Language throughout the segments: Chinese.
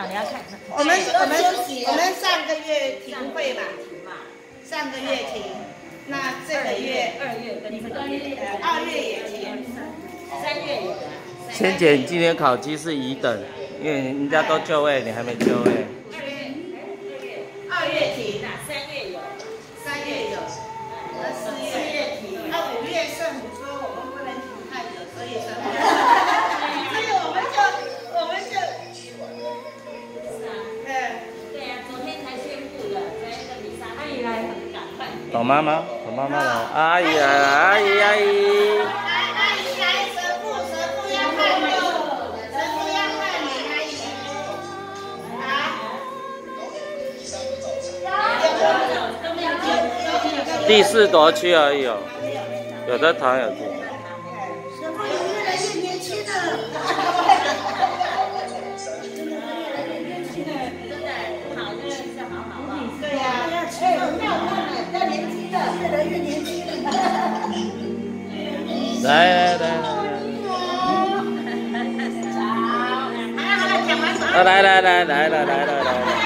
我们我们我们上个月停会嘛，上个月停，那这个月二月跟这个月，呃二月也停，三月也停，千姐，你今天考级是乙等，因为人家都就位，你还没就位。老妈妈，老妈妈来，阿姨，阿姨，阿姨。第四朵去而已哦，有的糖有的。đấy đấy ờ, đây đây đây đây đây đây đây đây.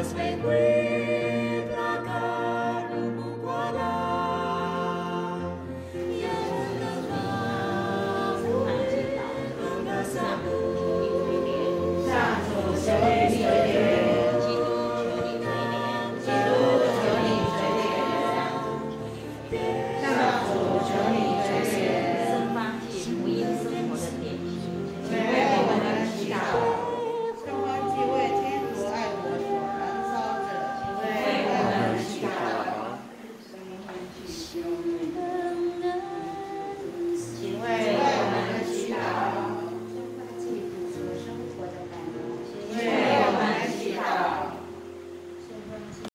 as we breathe.